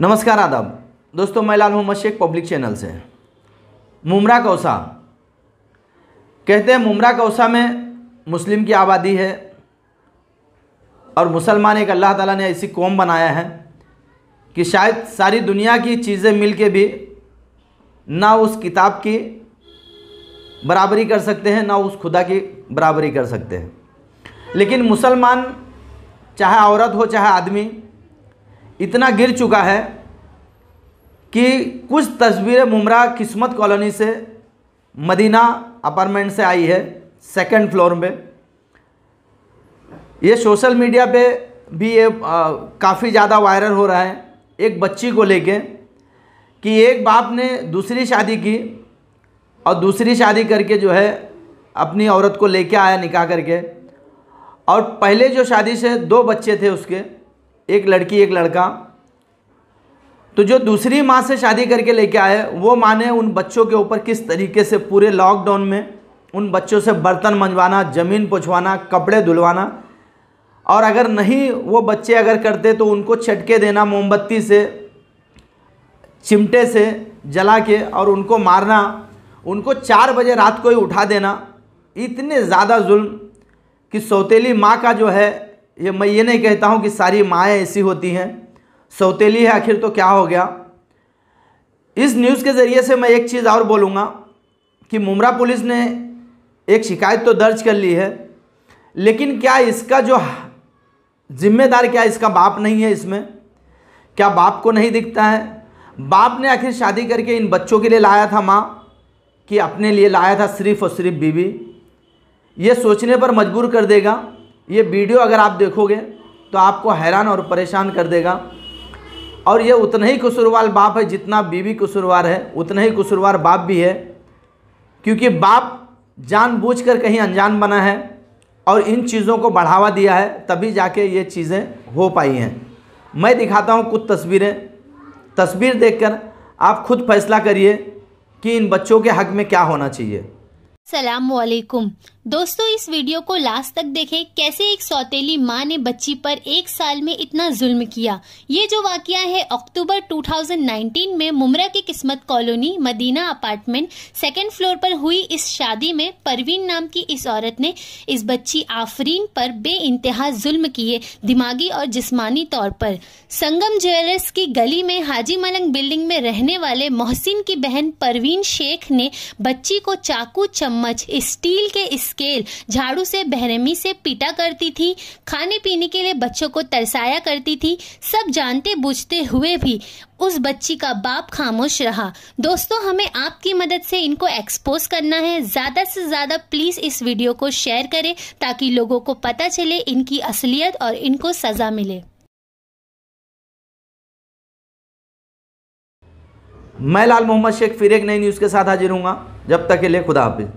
नमस्कार आदाब। दोस्तों, मैं लाल मोहम्मद शेख पब्लिक चैनल से। मुमरा कौसा। कहते हैं, मुमरा कौसा में मुस्लिम की आबादी है और मुसलमान एक अल्लाह ताला ने ऐसी कौम बनाया है कि शायद सारी दुनिया की चीज़ें मिल के भी ना उस किताब की बराबरी कर सकते हैं, ना उस खुदा की बराबरी कर सकते हैं। लेकिन मुसलमान, चाहे औरत हो, चाहे आदमी, इतना गिर चुका है कि कुछ तस्वीरें मुमरा किस्मत कॉलोनी से मदीना अपार्टमेंट से आई है सेकंड फ्लोर में। ये सोशल मीडिया पे भी ये काफ़ी ज़्यादा वायरल हो रहा है, एक बच्ची को लेके, कि एक बाप ने दूसरी शादी की और दूसरी शादी करके जो है, अपनी औरत को लेके आया निकाह करके। और पहले जो शादी से दो बच्चे थे उसके, एक लड़की, एक लड़का। तो जो दूसरी माँ से शादी करके लेके आए, वो माँ ने उन बच्चों के ऊपर किस तरीके से पूरे लॉकडाउन में उन बच्चों से बर्तन मंजवाना, ज़मीन पुछवाना, कपड़े धुलवाना? और अगर नहीं, वो बच्चे अगर करते तो उनको छटके देना मोमबत्ती से, चिमटे से जला के और उनको मारना, उनको चार बजे रात को ही उठा देना। इतने ज़्यादा जुल्म कि सौतेली माँ का जो है, ये मैं ये नहीं कहता हूँ कि सारी माएँ ऐसी होती हैं। सौतेली है आखिर तो क्या हो गया? इस न्यूज़ के ज़रिए से मैं एक चीज़ और बोलूँगा कि मुमरा पुलिस ने एक शिकायत तो दर्ज कर ली है, लेकिन क्या इसका जो जिम्मेदार क्या इसका बाप नहीं है इसमें? क्या बाप को नहीं दिखता है? बाप ने आखिर शादी करके इन बच्चों के लिए लाया था माँ, कि अपने लिए लाया था सिर्फ़ और सिर्फ़ बीवी? ये सोचने पर मजबूर कर देगा। ये वीडियो अगर आप देखोगे तो आपको हैरान और परेशान कर देगा। और ये उतना ही कसूरवार बाप है जितना बीवी कसूरवार है, उतना ही कसूरवार बाप भी है, क्योंकि बाप जानबूझकर कहीं अनजान बना है और इन चीज़ों को बढ़ावा दिया है, तभी जाके ये चीज़ें हो पाई हैं। मैं दिखाता हूँ कुछ तस्वीरें। तस्वीर देखकर आप खुद फैसला करिए कि इन बच्चों के हक में क्या होना चाहिए। सलाम वालेकुम दोस्तों, इस वीडियो को लास्ट तक देखें, कैसे एक सौतेली माँ ने बच्ची पर एक साल में इतना जुल्म किया। ये जो वाकया है, अक्टूबर 2019 में मुमरा की किस्मत colony, Madina apartment second floor पर हुई इस शादी में परवीन नाम की इस औरत ने इस बच्ची आफरीन पर बे इंतहा जुल्म किए, दिमागी और जिस्मानी तौर पर। संगम ज्वेलर्स की गली में हाजी मलंग बिल्डिंग में रहने वाले मोहसिन की बहन परवीन शेख ने बच्ची को चाकू, चम्मच, स्टील के स्केल झाड़ू से बहरमी से पीटा करती थी, खाने पीने के लिए बच्चों को तरसाया करती थी, सब जानते बूझते हुए भी उस बच्ची का बाप खामोश रहा। दोस्तों, हमें आपकी मदद से इनको एक्सपोज करना है। ज़्यादा से ज़्यादा प्लीज़ इस वीडियो को शेयर करें ताकि लोगों को पता चले इनकी असलियत और इनको सजा मिले। मैं लाल मोहम्मद शेख फिर एक नई न्यूज़ के साथ हाजिर हूँ जब तक के लिए खुदा हाफिज़।